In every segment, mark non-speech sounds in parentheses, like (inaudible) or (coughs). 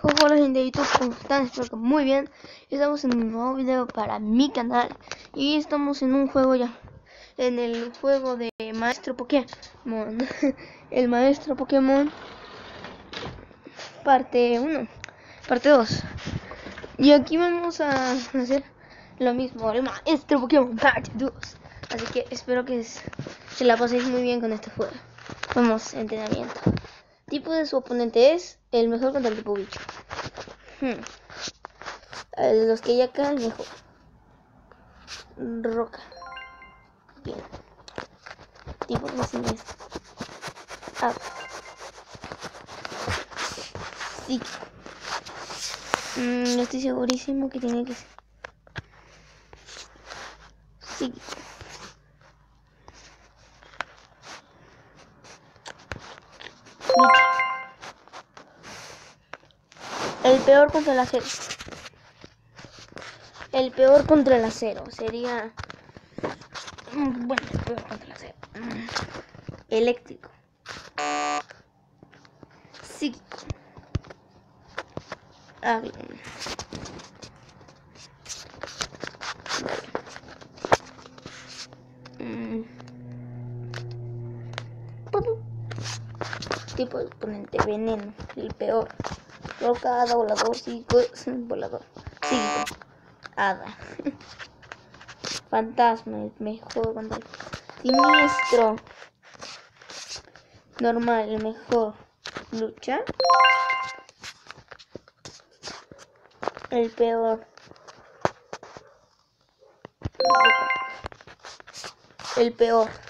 Hola gente de YouTube, ¿cómo están? Espero que muy bien. Estamos en un nuevo video para mi canal y estamos en un juego ya, en el juego de Maestro Pokémon, (laughs) el Maestro Pokémon parte 1, parte 2. Y aquí vamos a hacer lo mismo, el Maestro Pokémon parte 2. Así que espero que se la paséis muy bien con este juego. Vamos, entrenamiento. Tipo de su oponente es el mejor contra el tipo bicho. Hmm. Los que acá, el mejor. Roca. Bien. Tipo de siniestro. Ah. Sí. Mm, estoy segurísimo que tiene que ser. Sí. El peor contra el acero. El peor contra el acero sería. Mm, bueno, el peor contra el acero. Mm, eléctrico. Psíquico. Ah, bien. Mm. Tipo de oponente veneno, el peor. Roca, (laughs) hada, volador, psíquico, volador, psíquico, hada. Fantasma, el mejor contra siniestro. Normal, el mejor. Lucha. El peor. El peor. (laughs)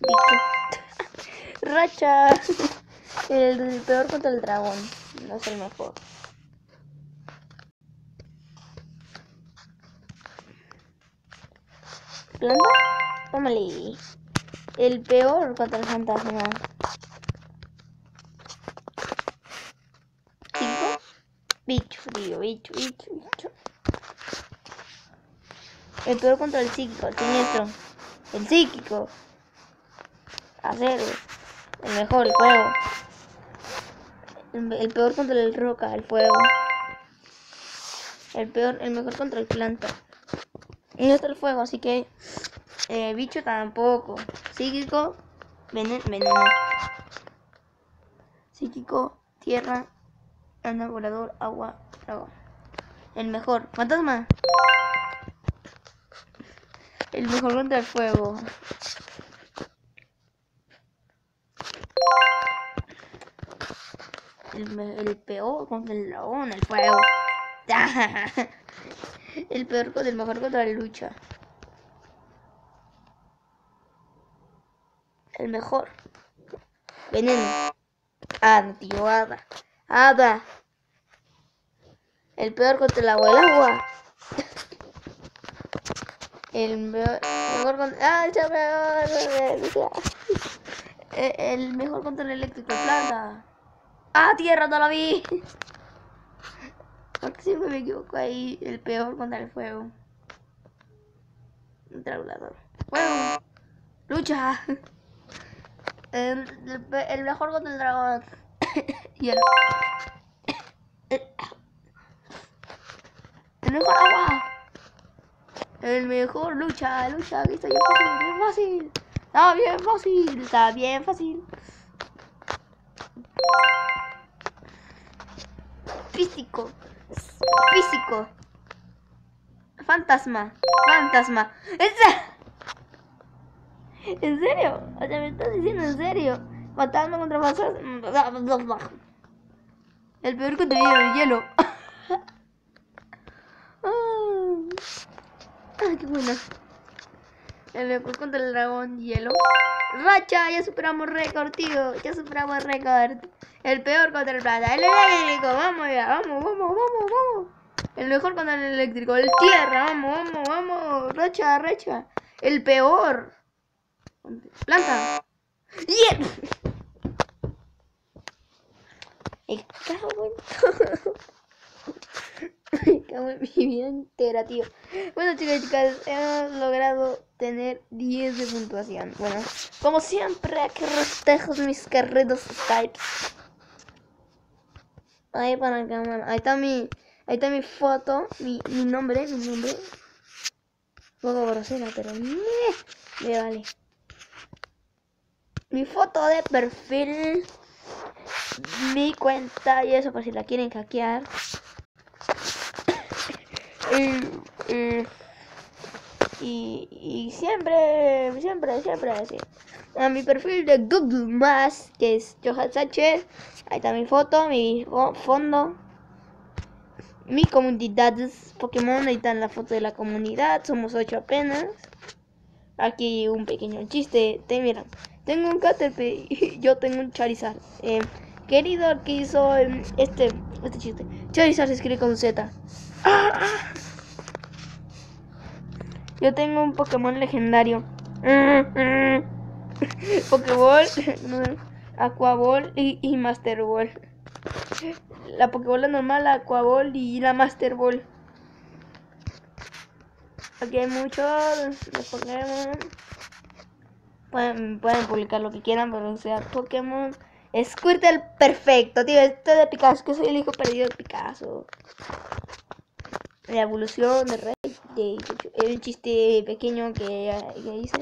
(laughs) Racha. El, peor contra el dragón. No es el mejor. ¿Planta? Tómale. El peor contra el fantasma. ¿Cinco? Bicho, frío, bicho, bicho, bicho. El peor contra el psíquico, el siniestro. El psíquico. Acero. El mejor, el fuego. El, peor contra el roca, el fuego. El peor, el mejor contra el planta. Y está el fuego, así que eh, bicho tampoco. Psíquico, veneno, veneno. Psíquico, tierra, anda agua, dragón. El mejor, fantasma. El mejor contra el fuego. El, peor contra el dragón, el fuego. (laughs) el peor con el mejor contra la lucha. El mejor. Veneno. Hada, tío, hada. Hada. El peor contra el agua, el agua. El mejor contra... ¡Ah, el mejor contra el eléctrico, planta. ¡Ah, tierra! No la vi. Porque siempre me equivoco ahí. El peor contra el fuego. Un ¡Fuego! ¡Lucha! El, mejor contra el dragón. (coughs) y el, el, mejor agua. El mejor lucha, lucha. Aquí está fácil, bien fácil. Está bien fácil, está bien fácil. Físico. Físico. Fantasma. Fantasma. ¿En serio? O sea, me estás diciendo en serio. Fantasma contra fantasma. El peor (laughs) que te el hielo. Ay, qué buena. El mejor contra el dragón hielo. Racha, ya superamos récord, tío. Ya superamos récord. El peor contra el plata. El eléctrico. Vamos ya. Vamos, vamos, vamos, vamos. El mejor contra el eléctrico. El tierra. Vamos, vamos, vamos. Racha, racha. El peor. Planta. ¡Bien! Me cago en todo. (laughs) Me cago en mi vida entera, tío. Bueno, chicas y chicas, hemos logrado tener 10 de puntuación. Bueno, como siempre, aquí restejos mis carreros Skype. Ahí para acá, mano. Ahí está mi, ahí está mi foto, mi, mi nombre, mi nombre. Un poco grosera, pero me, me vale. Mi foto de perfil, mi cuenta y eso por si la quieren hackear. (coughs) y, y, y, y siempre, siempre, siempre así. A mi perfil de Google Más, que es Johan Sánchez. Ahí está mi foto, mi fo- fondo. Mi comunidad es Pokémon, ahí está la foto de la comunidad. Somos ocho apenas. Aquí un pequeño chiste. Te mira, tengo un Caterpie (laughs) y yo tengo un Charizard. Eh, querido que hizo em, este, este chiste. Charizard se escribe con Z. ¡Ah! Yo tengo un Pokémon legendario. (laughs) Pokéball, (laughs) Aquaball y, y Master Ball. La Pokébola normal, la Aquaball y la Master Ball. Aquí hay muchos de Pokémon. Pueden, pueden publicar lo que quieran, pero o sea Pokémon. Squirtle perfecto, tío. Esto de Picasso, que soy el hijo perdido de Picasso. La evolución de Rey. Un chiste pequeño que, que hice.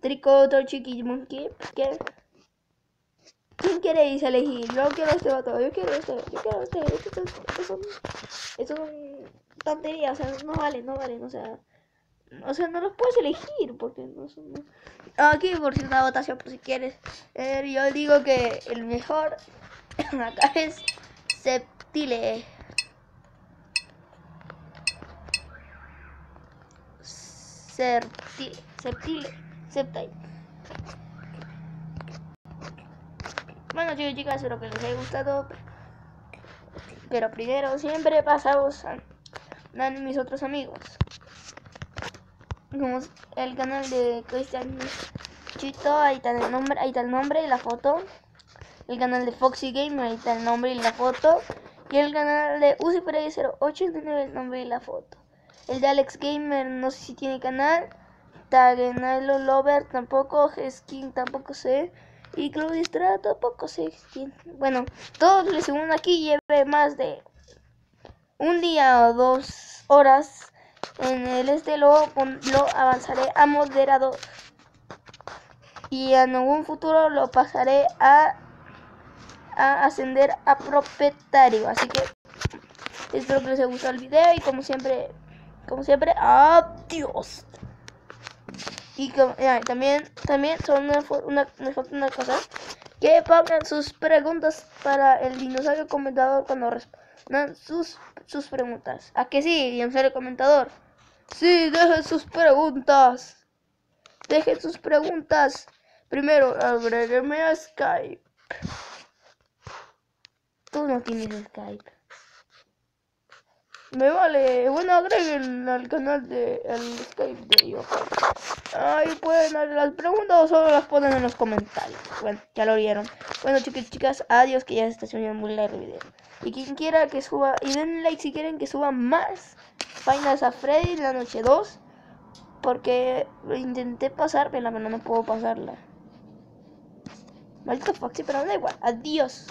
Tricoto, Chiqui Monkey. ¿Qué? ¿Quién queréis elegir? Yo quiero este vato, yo quiero este, yo quiero este. Estos son, estos son, tonterías, o sea, no valen, no valen, o sea. O sea, no los puedes elegir porque no son. Aquí por si una votación, por si quieres. Eh, yo digo que el mejor (coughs) acá es Septile. Septile. Septile. Septile. Bueno chicos chicas, espero que les haya gustado. Pero primero siempre pasamos a, a mis otros amigos. Como el canal de Cristian Chito, ahí está el nombre, ahí está el nombre y la foto. El canal de Foxy Game, ahí está el nombre y la foto. Y el canal de Uzi 089 el nombre y la foto. El de Alex Gamer, no sé si tiene canal. Tagenalo Lover tampoco, Skin tampoco sé. Y Estrada tampoco sé. Bueno, todos los según aquí lleve más de un día o dos horas. En el este lo, lo avanzaré a moderador. Y en algún futuro lo pasaré a, a ascender a propietario. Así que espero que les haya gustado el video y como siempre, como siempre, adiós. Y como- también, también son una, una, una cosa. Que pongan sus preguntas para el dinosaurio comentador cuando respondan sus, sus preguntas. ¿A que sí, dinosaurio comentador? Sí, dejen sus preguntas. Dejen sus preguntas. Primero, agrégueme a Skype. Tú no tienes Skype. Me vale. Bueno, agreguen al canal de el Skype de yo. Ahí pueden hacer las preguntas o solo las ponen en los comentarios. Bueno, ya lo vieron. Bueno, chicos chicas, adiós, que ya se está haciendo muy largo video. Y quien quiera que suba, y den like si quieren que suba más Vainas a Freddy la noche 2. Porque intenté pasármela, pero no puedo pasarla. Maldito Foxy, pero da igual. Adiós.